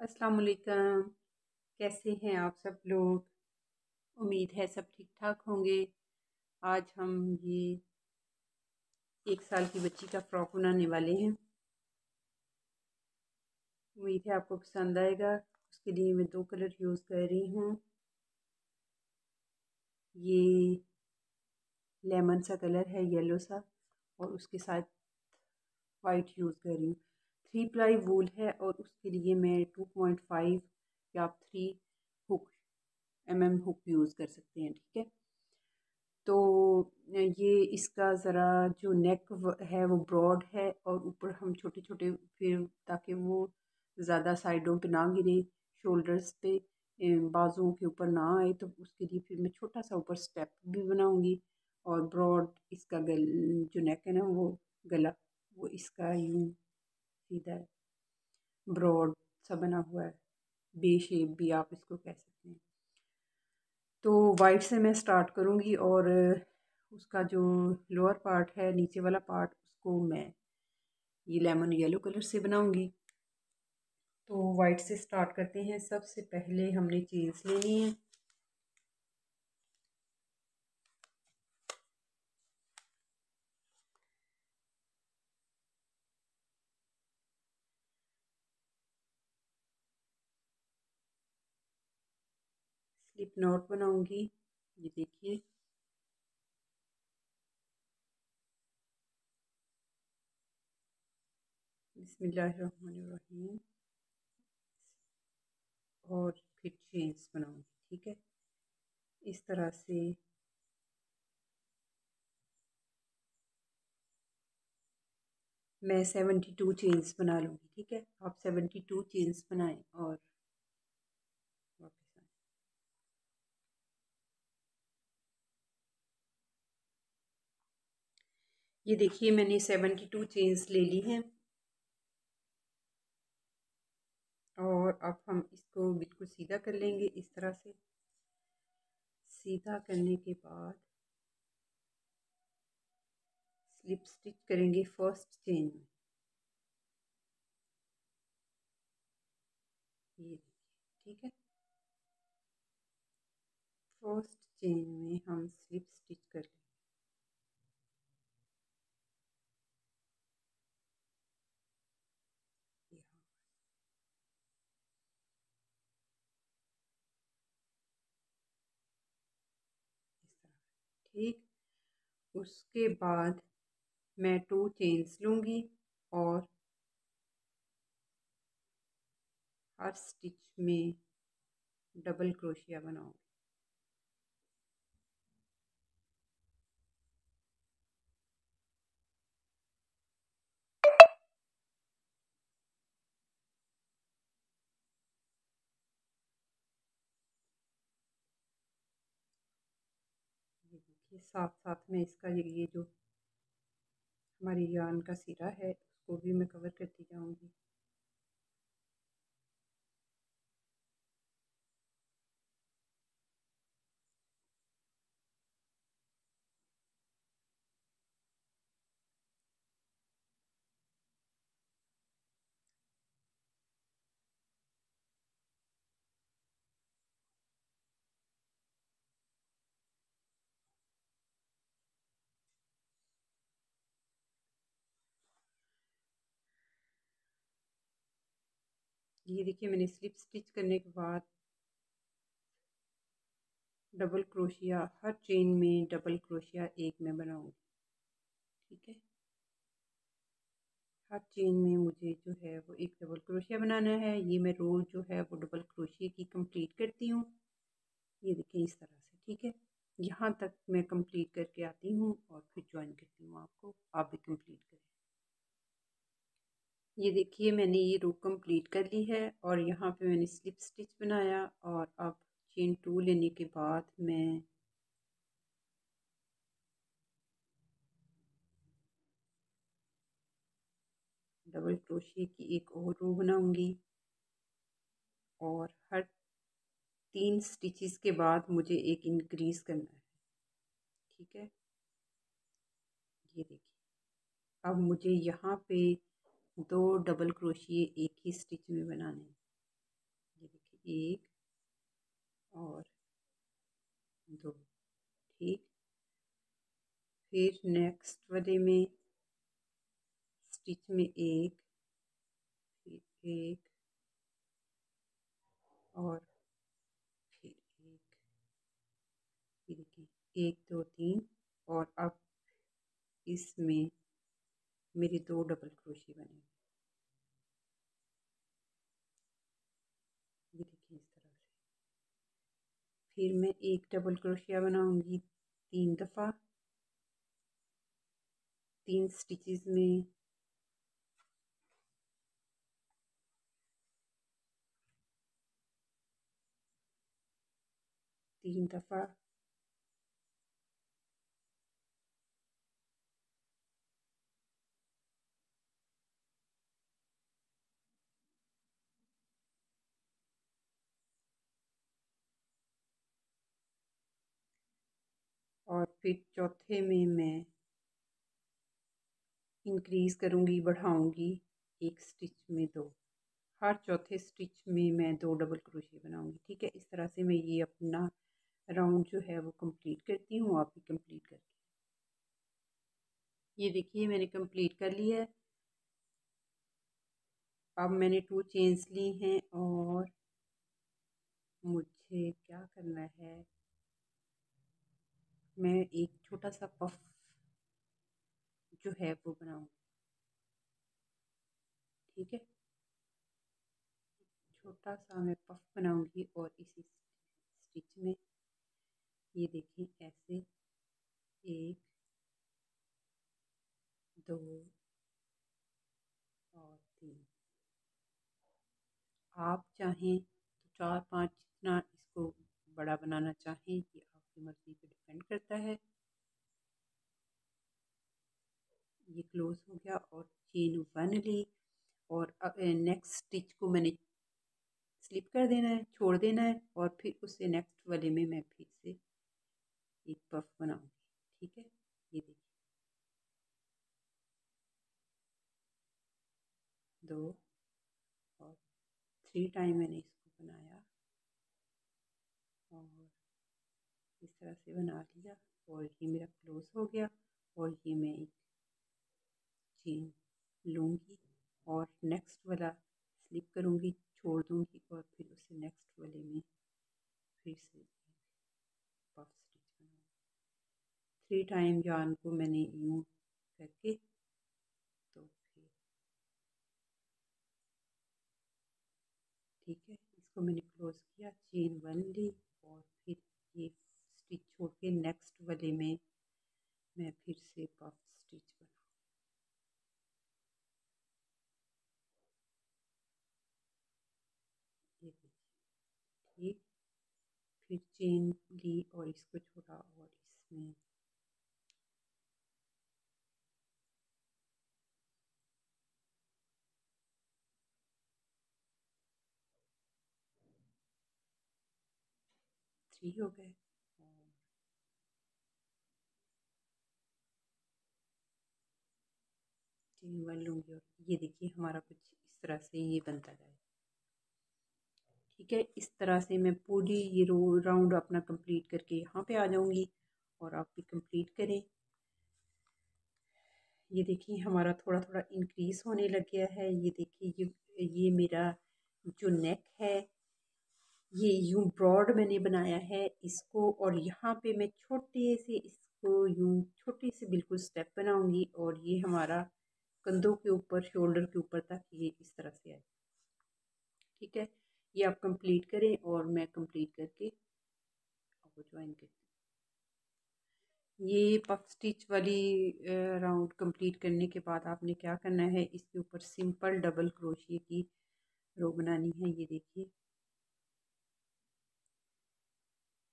अस्सलाम वालेकुम। कैसे हैं आप सब लोग? उम्मीद है सब ठीक ठाक होंगे। आज हम ये एक साल की बच्ची का फ्रॉक बनाने वाले हैं। उम्मीद है आपको पसंद आएगा। उसके लिए मैं दो कलर यूज़ कर रही हूँ। ये लेमन सा कलर है, येलो सा, और उसके साथ वाइट यूज़ कर रही हूँ। थ्री प्लाई वूल है और उसके लिए मैं टू पॉइंट फाइव या three hook M M hook use कर सकते हैं, ठीक है? तो ये इसका ज़रा जो नेक है वो ब्रॉड है और ऊपर हम छोटे छोटे फिर ताकि वो ज़्यादा साइडों पे ना गिरे शोल्डर्स पे बाजुओं के ऊपर ना आए तो उसके लिए फिर मैं छोटा सा ऊपर स्टेप भी बनाऊँगी और ब्रॉड इसका गल, जो नेक है ना वो गला, वो इसका यूँ सीधा है। ब्रॉड सा बना हुआ है। बे शेप भी आप इसको कह सकते हैं। तो वाइट से मैं स्टार्ट करूँगी और उसका जो लोअर पार्ट है, नीचे वाला पार्ट उसको मैं ये लेमन येलो कलर से बनाऊँगी। तो वाइट से स्टार्ट करते हैं। सबसे पहले हमने चेन्स लेनी है। स्लिप नोट बनाऊँगी। ये देखिए। बिस्मिल्लाहिर्रहमानिर्रहीम। और फिर चेन्स बनाऊँगी, ठीक है? इस तरह से। मैं सेवेंटी टू चेन्स बना लूँगी, ठीक है? आप सेवेंटी टू चेन्स बनाएँ और ये देखिए, मैंने सेवेंटी टू चेन्स ले ली हैं। और अब हम इसको बिल्कुल सीधा कर लेंगे इस तरह से। सीधा करने के बाद स्लिप स्टिच करेंगे फ़र्स्ट चेन में। ये ठीक है? फ़र्स्ट चेन में हम स्लिप स्टिच कर लेंगे। ठीक उसके बाद मैं टू चेन्स लूँगी और हर स्टिच में डबल क्रोशिया बनाऊँगी। देखिए साथ साथ में इसका ये जो हमारी यान का सिरा है, उसको भी मैं कवर करती जाऊँगी। ये देखिए, मैंने स्लिप स्टिच करने के बाद डबल क्रोशिया, हर चेन में डबल क्रोशिया एक में बनाऊँगी, ठीक है? हर चेन में मुझे जो है वो एक डबल क्रोशिया बनाना है, ये मैं रोल जो है वो डबल क्रोशिया की कंप्लीट करती हूँ, ये देखिए इस तरह से, ठीक है? यहाँ तक मैं कंप्लीट करके आती हूँ और फिर ज्वाइन करती हूँ आपको, आप भी कंप्लीट करें। ये देखिए, मैंने ये रो कंप्लीट कर ली है और यहाँ पे मैंने स्लिप स्टिच बनाया और अब चेन टू लेने के बाद मैं डबल क्रोशिए की एक और रो बनाऊँगी और हर तीन स्टिचेस के बाद मुझे एक इंक्रीज करना है। ठीक है? ये देखिए, अब मुझे यहाँ पे दो डबल क्रोशिए एक ही स्टिच में बनाने हैं। एक और दो, ठीक। फिर नेक्स्ट वाले में, स्टिच में एक, फिर एक और फिर एक। ये देखिए, एक, दो, तीन और अब इसमें मेरी दो डबल क्रोशी बने ये देखिए इस तरह से। फिर मैं एक डबल क्रोशिया बनाऊँगी तीन दफ़ा। तीन स्टिचेस में। तीन दफ़ा। और फिर चौथे में मैं इंक्रीज़ करूँगी, बढ़ाऊँगी एक स्टिच में दो। हर चौथे स्टिच में मैं दो डबल क्रोशिया बनाऊँगी, ठीक है? इस तरह से मैं ये अपना राउंड जो है वो कंप्लीट करती हूँ, आप भी कंप्लीट करके। ये देखिए, मैंने कंप्लीट कर लिया है। अब मैंने टू चेन्स ली हैं और मुझे क्या करना है? मैं एक छोटा सा पफ जो है वो बनाऊँ। ठीक है? छोटा सा मैं पफ बनाऊँगी और इसी स्टिच में ये देखें, ऐसे एक, दो और तीन। आप चाहें तो चार पाँच जितना इसको बड़ा बनाना चाहें, ये आपकी मर्ज़ी पे डिपेंड करता है। ये क्लोज हो गया और चेन वन ली और नेक्स्ट स्टिच को मैंने स्लिप कर देना है, छोड़ देना है और फिर उससे नेक्स्ट वाले में मैं फिर से एक पफ बनाऊँगी, ठीक है? ये देखिए। दो और थ्री टाइम मैंने इसको बनाया और इस तरह से बना लिया और ये मेरा क्लोज हो गया और ये मैं एक चेन लूँगी और नेक्स्ट वाला स्लिप करूँगी, छोड़ दूँगी और फिर उसे नेक्स्ट वाले में फिर से पफ स्टिच थ्री टाइम जान को मैंने यूँ करके तो फिर ठीक है, इसको मैंने क्लोज किया चेन वन ली और फिर ये स्टिच छोड़ के नेक्स्ट वाले में मैं फिर से पफ स्टिच ठीक फिर चेन ली और इसको छोड़ा और इसमें थ्री हो गए। चेन वन लूँगी और ये देखिए हमारा कुछ इस तरह से ये बनता जाए। ठीक है, इस तरह से मैं पूरी ये रो राउंड अपना कंप्लीट करके यहाँ पे आ जाऊँगी और आप भी कंप्लीट करें। ये देखिए हमारा थोड़ा थोड़ा इंक्रीज़ होने लग गया है। ये देखिए ये ये मेरा जो नेक है, ये यूँ ब्रॉड मैंने बनाया है इसको और यहाँ पे मैं छोटे से इसको यूँ, छोटे से बिल्कुल स्टेप बनाऊँगी और ये हमारा कंधों के ऊपर, शोल्डर के ऊपर तक ये इस तरह से आए। ठीक है? ये आप कंप्लीट करें और मैं कंप्लीट करके आपको ज्वाइन करती ये पफ स्टिच वाली राउंड कंप्लीट करने के बाद आपने क्या करना है? इसके ऊपर सिंपल डबल क्रोशिए की रो बनानी है। ये देखिए।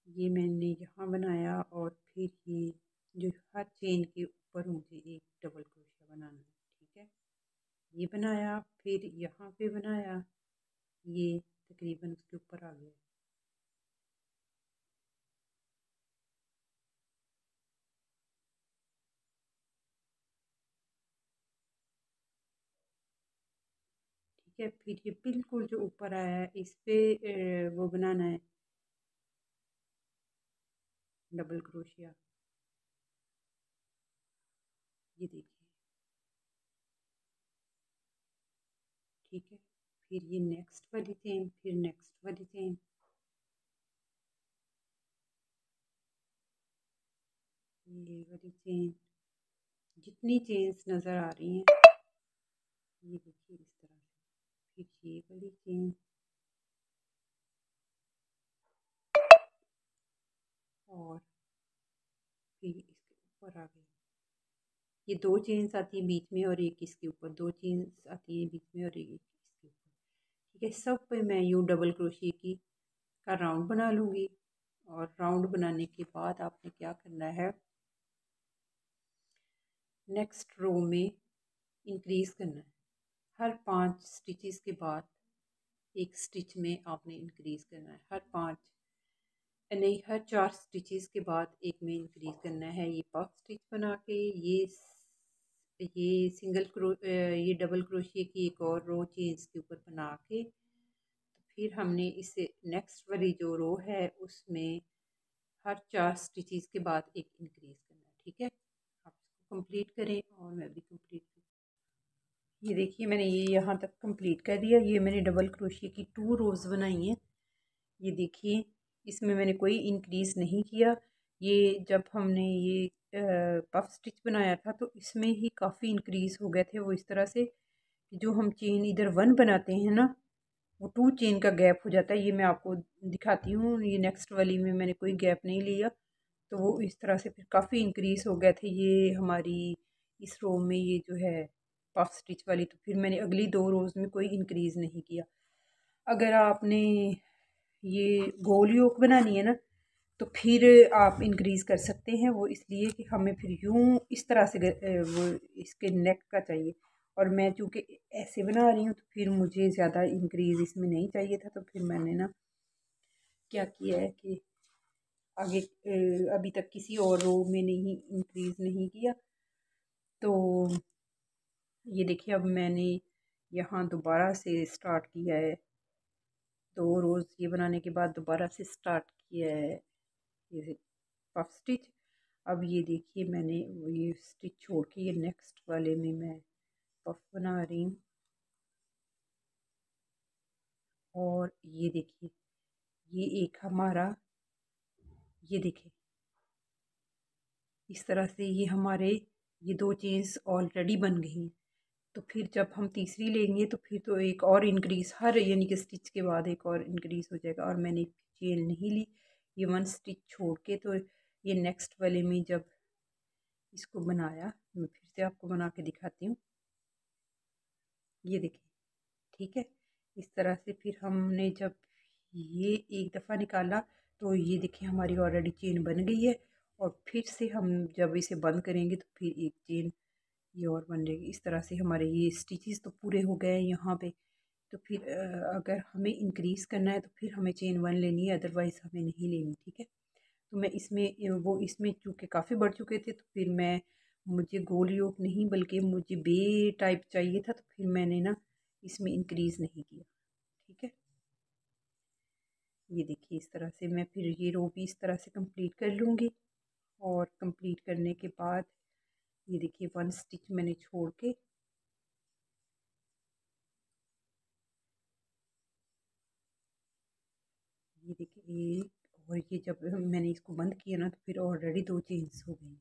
ये मैंने यहाँ बनाया और फिर ये जो हर चेन के ऊपर मुझे एक डबल क्रोशिया बनाना है। ये बनाया, फिर यहाँ पे बनाया, ये तकरीबन उसके ऊपर आ गया। ठीक है, फिर ये बिल्कुल जो ऊपर आया है, इस पर वो बनाना है। Double crochet. ये देखिए। ठीक है? फिर ये नेक्स्ट वाली चेन फिर नेक्स्ट वाली चेन ये वाली चेन जितनी चेन्स नज़र आ रही हैं, ये देखिए इस तरह से. फिर ये वाली चेन और फिर इसके ऊपर आ गई. ये दो चेन्स आती हैं बीच में और एक इसके ऊपर, दो चेन्स आती हैं बीच में और एक इसके ऊपर। ठीक है, सब पे मैं यूँ डबल क्रोशिए की का राउंड बना लूँगी और राउंड बनाने के बाद आपने क्या करना है? नेक्स्ट रो में इंक्रीज़ करना है। हर पाँच स्टिचेस के बाद एक स्टिच में आपने इंक्रीज़ करना है। हर पाँच, नहीं, हर चार स्टिचेस के बाद एक में इंक्रीज़ करना है। ये पफ स्टिच बना के, ये ये सिंगल क्रो ये डबल क्रोशिए की एक और रो चेन्स के ऊपर बना के। तो फिर हमने इसे नेक्स्ट वाली जो रो है उसमें हर चार स्टिचेस के बाद एक इंक्रीज़ करना, ठीक है? आप कंप्लीट करें और मैं भी कंप्लीट ये देखिए, मैंने ये यहाँ तक कंप्लीट कर दिया। ये मैंने डबल क्रोशिया की टू रोज़ बनाई हैं। ये देखिए, इसमें मैंने कोई इंक्रीज़ नहीं किया। ये जब हमने ये पफ स्टिच बनाया था तो इसमें ही काफ़ी इंक्रीज़ हो गए थे वो इस तरह से कि जो हम चेन इधर वन बनाते हैं ना, वो टू चेन का गैप हो जाता है। ये मैं आपको दिखाती हूँ, ये नेक्स्ट वाली में मैंने कोई गैप नहीं लिया। तो वो इस तरह से फिर काफ़ी इंक्रीज़ हो गए थे ये हमारी इस रो में ये जो है पफ स्टिच वाली तो फिर मैंने अगली दो रोज़ में कोई इंक्रीज़ नहीं किया। अगर आपने ये गोल योक बनानी है ना तो फिर आप इंक्रीज़ कर सकते हैं। वो इसलिए कि हमें फिर यूँ इस तरह से वो इसके नेक का चाहिए। और मैं चूँकि ऐसे बना रही हूँ तो फिर मुझे ज़्यादा इंक्रीज़ इसमें नहीं चाहिए था तो फिर मैंने ना क्या किया है कि आगे अभी तक किसी और रो में नहीं इंक्रीज़ नहीं किया। तो ये देखिए, अब मैंने यहाँ दोबारा से स्टार्ट किया है। दो रोज़ ये बनाने के बाद दोबारा से स्टार्ट किया है। ये पफ स्टिच अब ये देखिए मैंने ये स्टिच छोड़ के ये नेक्स्ट वाले में मैं पफ बना रही हूँ। और ये देखिए, ये एक हमारा, ये देखिए, इस तरह से ये हमारे, ये दो चेन्स ऑलरेडी बन गई हैं। तो फिर जब हम तीसरी लेंगे तो फिर तो एक और इंक्रीज़ हर यानी कि स्टिच के बाद एक और इंक्रीज़ हो जाएगा। और मैंने चेन नहीं ली। ये वन स्टिच छोड़ के तो ये नेक्स्ट वाले में जब इसको बनाया मैं फिर से आपको बना के दिखाती हूँ। ये देखिए, ठीक है? इस तरह से फिर हमने जब ये एक दफ़ा निकाला तो ये देखिए हमारी ऑलरेडी चेन बन गई है और फिर से हम जब इसे बंद करेंगे तो फिर एक चेन ये और बन जाएगी। इस तरह से हमारे ये स्टिचेस तो पूरे हो गए हैं यहाँ पे। तो फिर अगर हमें इंक्रीज़ करना है तो फिर हमें चेन वन लेनी है अदरवाइज़ हमें नहीं लेनी, ठीक है? तो मैं इसमें वो इसमें चूँकि, काफ़ी बढ़ चुके थे तो फिर मैं, मुझे गोल योग नहीं, बल्कि मुझे बे टाइप चाहिए था तो फिर मैंने ना इसमें इंक्रीज़ नहीं किया, ठीक है? ये देखिए, इस तरह से मैं फिर ये रो भी इस तरह से कंप्लीट कर लूँगी, और कंप्लीट करने के बाद, ये देखिए वन स्टिच मैंने छोड़ के ये और ये जब मैंने इसको बंद किया ना तो फिर ऑलरेडी दो चेंज हो गई।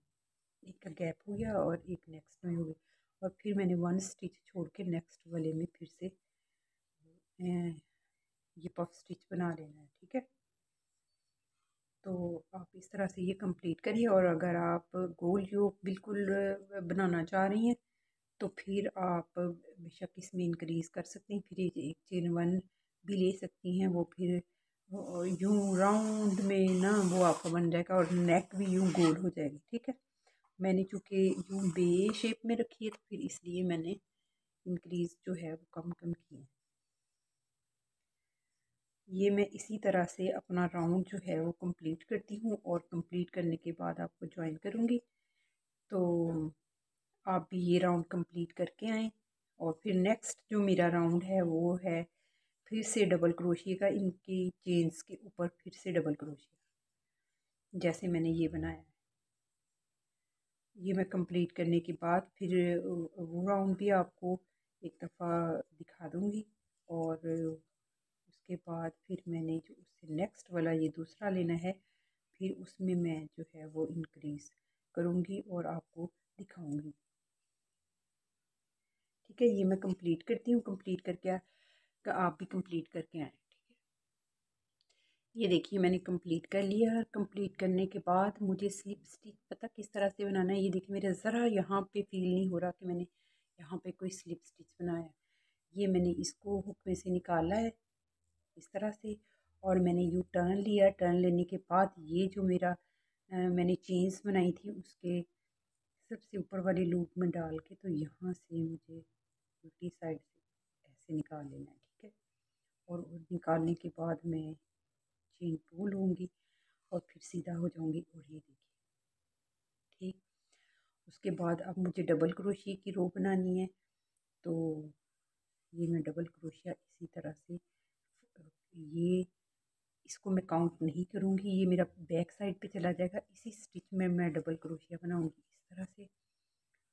एक का गैप हो गया और एक नेक्स्ट में हो गई। और फिर मैंने वन स्टिच छोड़ के नेक्स्ट वाले में फिर से ये पफ स्टिच बना लेना है, ठीक है? तो आप इस तरह से ये कंप्लीट करिए और अगर आप गोल योग बिल्कुल बनाना चाह रही हैं तो फिर आप बेशक इसमें इंक्रीज़ कर सकती हैं। फिर एक चेन वन भी ले सकती हैं, वो फिर यूँ राउंड में ना वो आपका बन जाएगा और नेक भी यूँ गोल हो जाएगी, ठीक है? मैंने चूँकि यूँ बे शेप में रखी है तो फिर इसलिए मैंने इंक्रीज़ जो है वो कम कम की है। ये मैं इसी तरह से अपना राउंड जो है वो कंप्लीट करती हूँ और कंप्लीट करने के बाद आपको ज्वाइन करूँगी। तो आप भी ये राउंड कंप्लीट करके आएँ और फिर नेक्स्ट जो मेरा राउंड है वो है फिर से डबल क्रोशिए का इनकी चेन्स के ऊपर फिर से डबल क्रोशिया जैसे मैंने ये बनाया ये मैं कंप्लीट करने के बाद फिर, वो राउंड भी आपको एक दफ़ा दिखा दूँगी और उसके बाद फिर मैंने जो उससे नेक्स्ट वाला ये दूसरा लेना है, फिर उसमें मैं जो है वो इंक्रीज़ करूँगी और आपको दिखाऊँगी। ठीक है, ये मैं कंप्लीट करती हूँ। कंप्लीट करके आप भी कंप्लीट करके आएँ ये देखिए मैंने कंप्लीट कर लिया और कंप्लीट करने के बाद मुझे स्लिप स्टिच पता किस तरह से बनाना है? ये देखिए मेरा ज़रा यहाँ पे फील नहीं हो रहा कि मैंने यहाँ पे कोई स्लिप स्टिच बनाया। ये मैंने इसको हुक में से निकाला है इस तरह से और मैंने यू टर्न लिया। टर्न लेने के बाद ये जो मेरा आ, मैंने चेन्स बनाई थी उसके सबसे ऊपर वाले लूप में डाल के तो यहाँ से मुझे उल्टी साइड से ऐसे निकाल लेना है? और निकालने के बाद मैं चेन टू लूँगी और फिर सीधा हो जाऊँगी और ये देखिए। ठीक? उसके बाद अब मुझे डबल क्रोशिया की रो बनानी है। तो ये मैं डबल क्रोशिया इसी तरह से ये इसको मैं काउंट नहीं करूँगी, ये मेरा बैक साइड पे चला जाएगा। इसी स्टिच में मैं डबल क्रोशिया बनाऊँगी इस तरह से।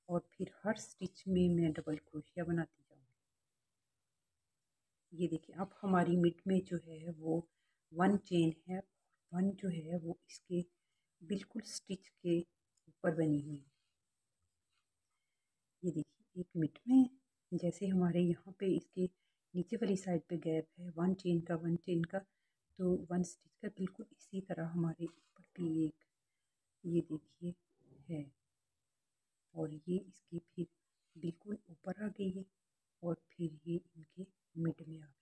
और फिर हर स्टिच में मैं डबल क्रोशिया बनाती ये देखिए, अब हमारी मिड में जो है, वो वन चेन है वन जो है, वो इसके बिल्कुल स्टिच के ऊपर बनी हुई है। ये देखिए, एक मिट में जैसे हमारे यहाँ पे इसके नीचे वाली साइड पे गैप है वन चेन का वन चेन का तो वन स्टिच का बिल्कुल इसी तरह हमारे ऊपर भी एक ये देखिए है। और ये इसकी फिर बिल्कुल ऊपर आ गई है और फिर ये इनके मिड में आ गई।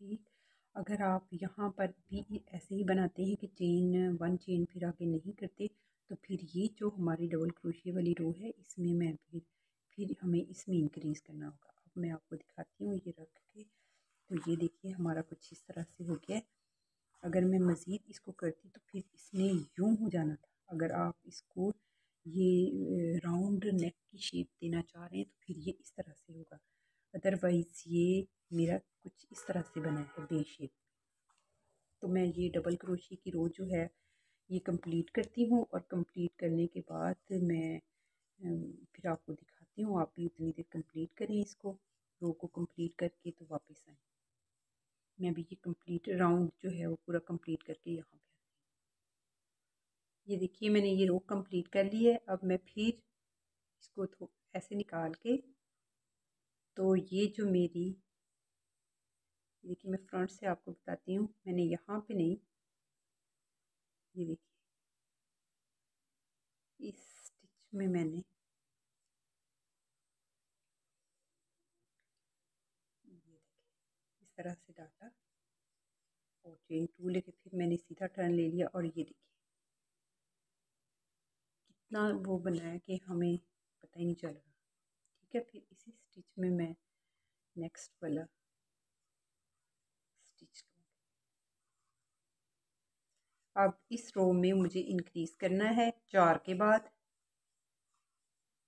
ठीक। अगर आप यहाँ पर भी ऐसे ही बनाते हैं कि चेन वन चेन फिर आगे नहीं करते तो फिर ये जो हमारी डबल क्रोशिया वाली रो है, इसमें मैं फिर फिर हमें इसमें इंक्रीज़ करना होगा। अब मैं आपको दिखाती हूँ, ये रख के। तो ये देखिए, हमारा कुछ इस तरह से हो गया अगर मैं मज़ीद इसको करती तो फिर इसने यूँ हो जाना था अगर आप इसको ये राउंड नेक की शेप देना चाह रहे हैं तो फिर ये इस तरह से होगा अदरवाइज़ ये मेरा कुछ इस तरह से बना है बे शेप तो मैं ये डबल की रो जो है, ये कंप्लीट करती हूँ और कंप्लीट करने के बाद मैं फिर आपको दिखाती हूँ, आप भी उतनी देर कंप्लीट करें इसको रो को कंप्लीट करके तो वापस आए। मैं भी ये कंप्लीट राउंड जो है वो पूरा कंप्लीट करके यहाँ पे आती हूँ। ये देखिए, मैंने ये रो कंप्लीट कर ली है, अब मैं फिर इसको ऐसे निकाल के तो ये जो मेरी देखिए मैं फ्रंट से आपको बताती हूँ, मैंने यहाँ पे नहीं ये देखिए। इस स्टिच में मैंने इस तरह से डाला और चेन टू लेके फिर मैंने सीधा टर्न ले लिया और ये देखिए। कितना वो बनाया कि हमें पता ही नहीं चल रहा। ठीक है, फिर इसी स्टिच में मैं नेक्स्ट वाला स्टिच अब इस रो में मुझे इंक्रीज करना है चार के बाद।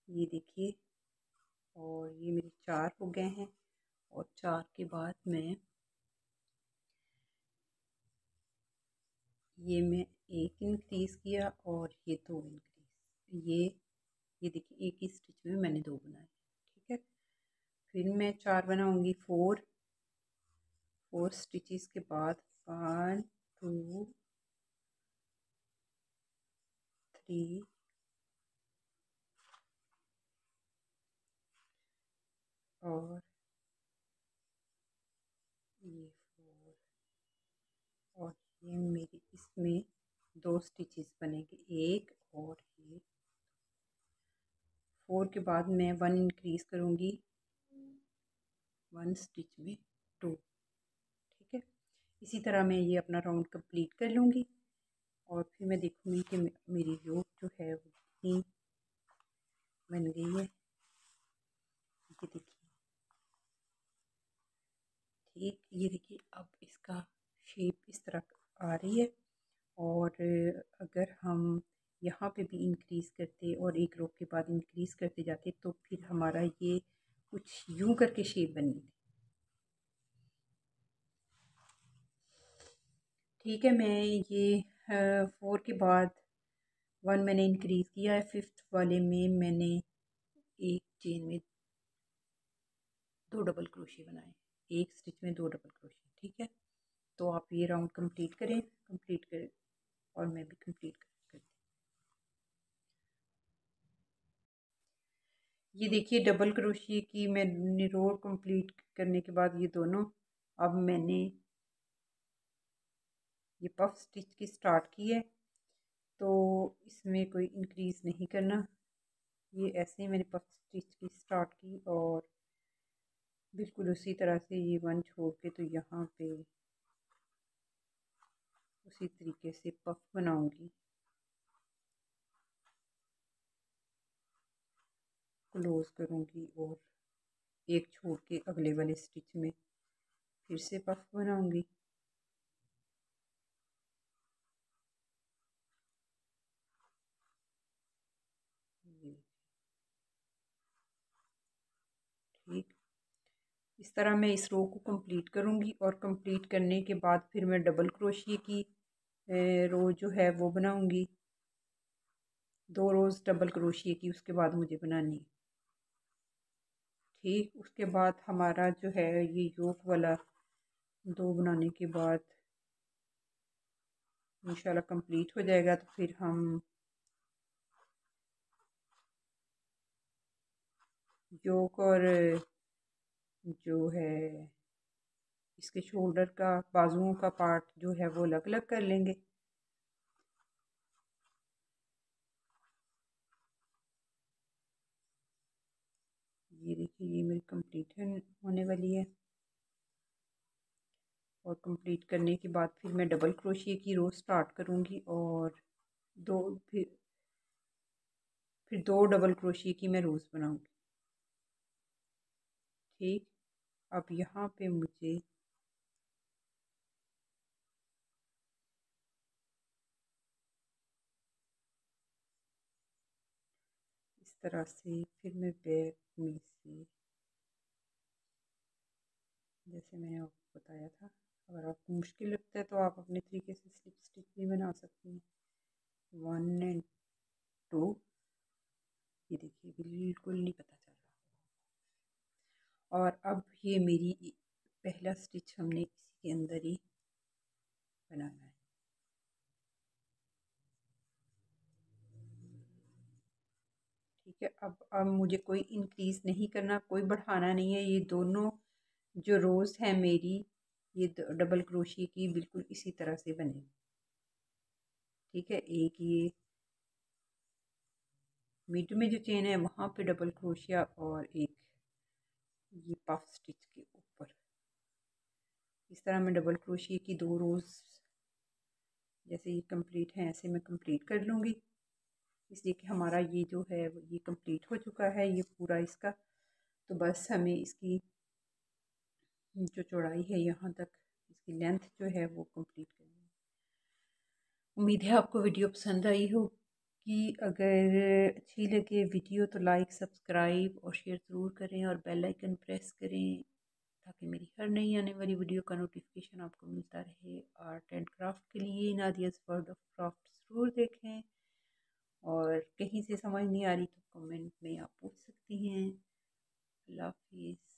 ये देखिए, और ये मेरे चार हो गए हैं, और चार के बाद मैं, ये मैं एक इंक्रीज़ किया और ये दो इंक्रीज़ ये ये देखिए, एक ही स्टिच में मैंने दो बनाए ठीक है? फिर मैं चार बनाऊँगी फोर फोर स्टिचेस के बाद वन टू और ये फोर और ये मेरी इसमें दो स्टिचेस बनेंगे, एक और ये फोर के बाद मैं वन इंक्रीज़ करूँगी। वन स्टिच में टू ठीक है? इसी तरह मैं ये अपना राउंड कंप्लीट कर लूँगी। और फिर मैं देखूँगी कि मेरी रोप जो है वो कितनी बन गई है। ये देखिए। ठीक, ये देखिए, अब इसका शेप इस तरह आ रही है और अगर हम यहाँ पे भी इंक्रीज़ करते और एक रो के बाद इंक्रीज़ करते जाते तो फिर हमारा ये कुछ यूँ करके शेप बनी थी। ठीक है, मैं ये फोर के बाद वन मैंने इंक्रीज़ किया है। फिफ्थ वाले में मैंने एक चेन में दो डबल क्रोशे बनाए। एक स्टिच में दो डबल क्रोशे ठीक है? तो आप ये राउंड कंप्लीट करें कंप्लीट करें और मैं भी कंप्लीट कर ये देखिए डबल क्रोशिए की मैंने रोड कंप्लीट करने के बाद ये दोनों, अब मैंने ये पफ स्टिच की स्टार्ट की है तो इसमें कोई इंक्रीज़ नहीं करना। ये ऐसे ही मैंने पफ स्टिच की स्टार्ट की और बिल्कुल उसी तरह से ये वन छोड़ के तो यहाँ पे उसी तरीके से पफ बनाऊँगी। क्लोज करूँगी और एक छोड़ के अगले वाले स्टिच में फिर से पफ बनाऊँगी ठीक इस तरह मैं इस रो को कंप्लीट करूँगी और कंप्लीट करने के बाद फिर मैं डबल क्रोशिए की रो जो है वो बनाऊँगी। दो रोज़ डबल क्रोशिए की, उसके बाद मुझे बनानी ठीक, उसके बाद हमारा जो है ये योक वाला दो बनाने के बाद इंशाल्लाह कंप्लीट हो जाएगा तो फिर हम योक और जो है, इसके शोल्डर का, बाजुओं का पार्ट जो है वो अलग अलग कर लेंगे। ये देखिए, ये मेरी कंप्लीट होने वाली है। और कंप्लीट करने के बाद फिर मैं डबल क्रोशिए की रो स्टार्ट करूँगी और दो, फिर फिर दो डबल क्रोशिए की मैं रोज़ बनाऊँगी। ठीक? अब यहाँ पे मुझे इस तरह से फिर मैं बैक में से, जैसे मैंने आपको बताया था, अगर आपको मुश्किल लगता है तो आप अपने तरीके से स्लिप स्टिच भी बना सकती हैं। वन एंड टू ये देखिए, बिल्कुल नहीं पता। और अब ये मेरी पहला स्टिच हमने इसी के अंदर ही बनाना है। ठीक है, अब अब मुझे कोई इंक्रीज़ नहीं करना, कोई बढ़ाना नहीं है। ये दोनों जो रोज़ है मेरी, ये डबल क्रोशी की बिल्कुल इसी तरह से बने। ठीक है, एक ये मिड में जो चेन है, वहाँ पे डबल क्रोशिया और एक ये पफ स्टिच के ऊपर। इस तरह मैं डबल क्रोशिए की दो रोज़ जैसे ये कंप्लीट है, ऐसे मैं कंप्लीट कर लूँगी। इसलिए कि हमारा ये जो है ये कंप्लीट हो चुका है, ये पूरा इसका। तो बस हमें इसकी जो चौड़ाई है, यहाँ तक इसकी लेंथ जो है, वो कंप्लीट करनी है। उम्मीद है आपको वीडियो पसंद आई हो। कि अगर अच्छी लगे वीडियो तो लाइक, सब्सक्राइब और शेयर ज़रूर करें और बेल आइकन प्रेस करें ताकि मेरी हर नई आने वाली वीडियो का नोटिफिकेशन आपको मिलता रहे आर्ट एंड क्राफ्ट के लिए। नादियाज़ वर्ड ऑफ़ क्राफ्ट ज़रूर देखें और कहीं से समझ नहीं आ रही तो कमेंट में आप पूछ सकती हैं। अल्लाह हाफिज़।